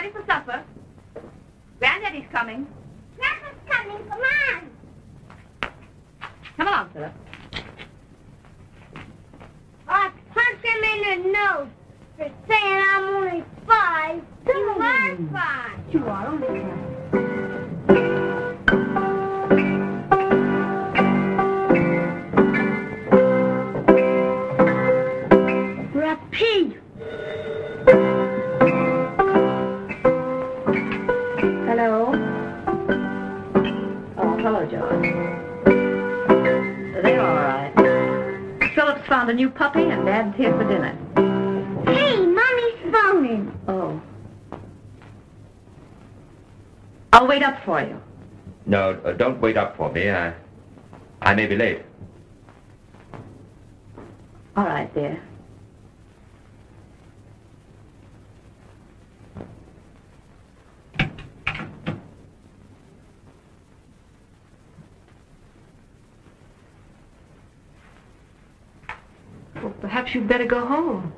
ready for supper? Granddaddy's coming. Grandpa's coming. Come on. Come along, Philip. I punch him in the nose for saying I'm only five. You are five. You are only five. They're all right. Philip's found a new puppy, and Dad's here for dinner. Hey, Mommy's phoning. Oh. I'll wait up for you. No, uh, don't wait up for me. I, I may be late. All right, dear. Perhaps you'd better go home.